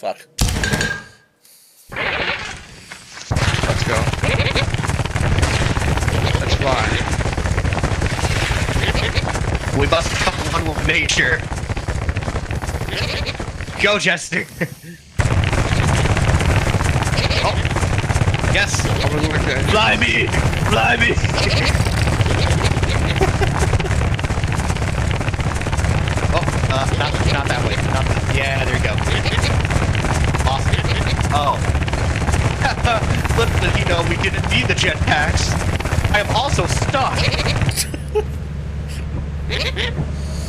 Fuck. Let's go. Let's fly. We must come one with nature. Go, Jester. oh. Yes. I was like that. Fly me. Fly me. Oh. Little did he know we didn't need the jetpacks. I am also stuck.